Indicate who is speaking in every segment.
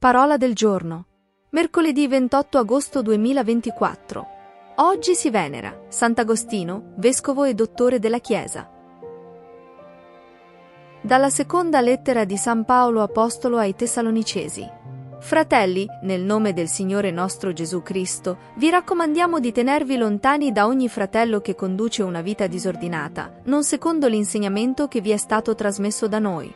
Speaker 1: Parola del giorno. Mercoledì 28 agosto 2024. Oggi si venera Sant'Agostino, vescovo e dottore della Chiesa. Dalla seconda lettera di San Paolo Apostolo ai Tessalonicesi. Fratelli, nel nome del Signore nostro Gesù Cristo, vi raccomandiamo di tenervi lontani da ogni fratello che conduce una vita disordinata, non secondo l'insegnamento che vi è stato trasmesso da noi.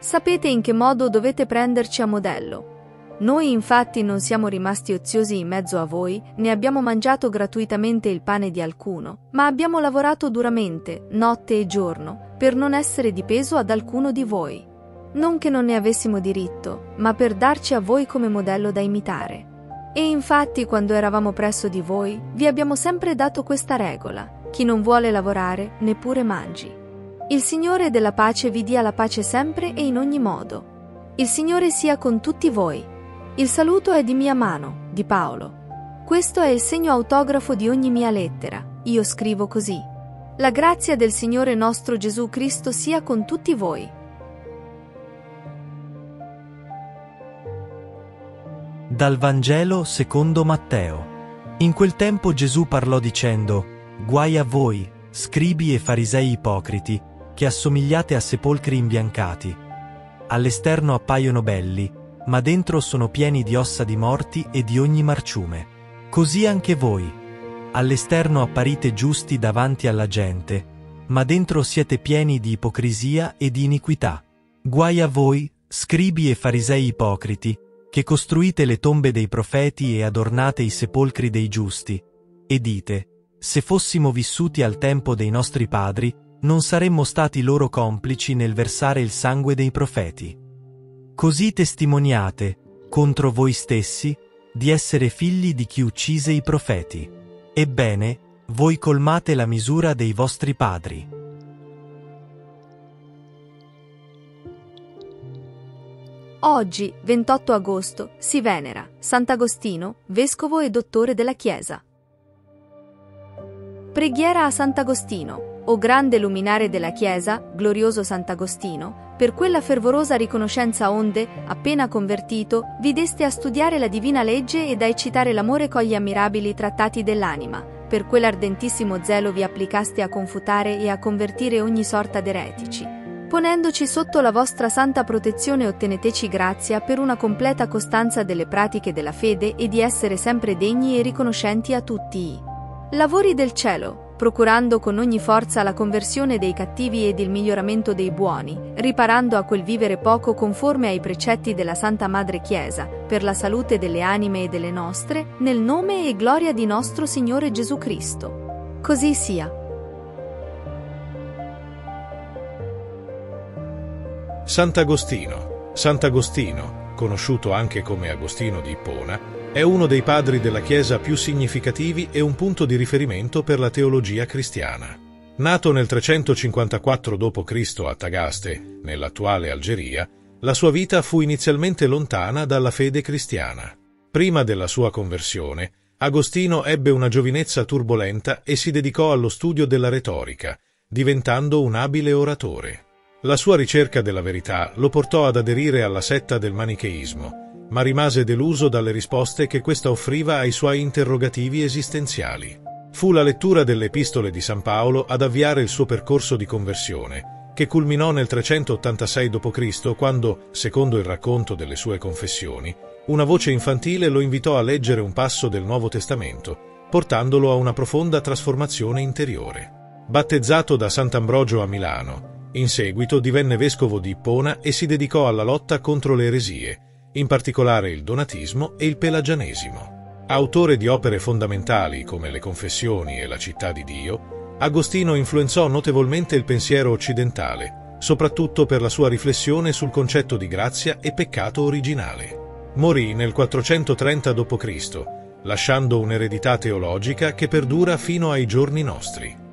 Speaker 1: Sapete in che modo dovete prenderci a modello. Noi infatti non siamo rimasti oziosi in mezzo a voi, né abbiamo mangiato gratuitamente il pane di alcuno, ma abbiamo lavorato duramente, notte e giorno, per non essere di peso ad alcuno di voi. Non che non ne avessimo diritto, ma per darci a voi come modello da imitare. E infatti quando eravamo presso di voi, vi abbiamo sempre dato questa regola, chi non vuole lavorare, neppure mangi. Il Signore della pace vi dia la pace sempre e in ogni modo. Il Signore sia con tutti voi. Il saluto è di mia mano, di Paolo. Questo è il segno autografo di ogni mia lettera. Io scrivo così. La grazia del Signore nostro Gesù Cristo sia con tutti voi.
Speaker 2: Dal Vangelo secondo Matteo. In quel tempo Gesù parlò dicendo, Guai a voi, scribi e farisei ipocriti, che assomigliate a sepolcri imbiancati. All'esterno appaiono belli, ma dentro sono pieni di ossa di morti e di ogni marciume. Così anche voi. All'esterno apparite giusti davanti alla gente, ma dentro siete pieni di ipocrisia e di iniquità. Guai a voi, scribi e farisei ipocriti, che costruite le tombe dei profeti e adornate i sepolcri dei giusti, e dite, se fossimo vissuti al tempo dei nostri padri, non saremmo stati loro complici nel versare il sangue dei profeti. Così testimoniate, contro voi stessi, di essere figli di chi uccise i profeti. Ebbene, voi colmate la misura dei vostri padri.
Speaker 1: Oggi, 28 agosto, si venera Sant'Agostino, vescovo e dottore della Chiesa. Preghiera a Sant'Agostino, o grande luminare della Chiesa, glorioso Sant'Agostino, per quella fervorosa riconoscenza onde, appena convertito, vi deste a studiare la divina legge ed a eccitare l'amore con gli ammirabili trattati dell'anima, per quell'ardentissimo zelo vi applicaste a confutare e a convertire ogni sorta d'eretici. Ponendoci sotto la vostra santa protezione otteneteci grazia per una completa costanza delle pratiche della fede e di essere sempre degni e riconoscenti a tutti i lavori del cielo, procurando con ogni forza la conversione dei cattivi ed il miglioramento dei buoni, riparando a quel vivere poco conforme ai precetti della Santa Madre Chiesa, per la salute delle anime e delle nostre, nel nome e gloria di nostro Signore Gesù Cristo. Così sia.
Speaker 3: Sant'Agostino. Sant'Agostino, conosciuto anche come Agostino di Ippona, è uno dei padri della Chiesa più significativi e un punto di riferimento per la teologia cristiana. Nato nel 354 d.C. a Tagaste, nell'attuale Algeria, la sua vita fu inizialmente lontana dalla fede cristiana. Prima della sua conversione, Agostino ebbe una giovinezza turbolenta e si dedicò allo studio della retorica, diventando un abile oratore. La sua ricerca della verità lo portò ad aderire alla setta del manicheismo, ma rimase deluso dalle risposte che questa offriva ai suoi interrogativi esistenziali. Fu la lettura delle epistole di San Paolo ad avviare il suo percorso di conversione, che culminò nel 386 d.C. quando, secondo il racconto delle sue confessioni, una voce infantile lo invitò a leggere un passo del Nuovo Testamento, portandolo a una profonda trasformazione interiore. Battezzato da Sant'Ambrogio a Milano, in seguito divenne vescovo di Ippona e si dedicò alla lotta contro le eresie, in particolare il donatismo e il pelagianesimo. Autore di opere fondamentali come le Confessioni e la città di Dio, Agostino influenzò notevolmente il pensiero occidentale, soprattutto per la sua riflessione sul concetto di grazia e peccato originale. Morì nel 430 d.C., lasciando un'eredità teologica che perdura fino ai giorni nostri.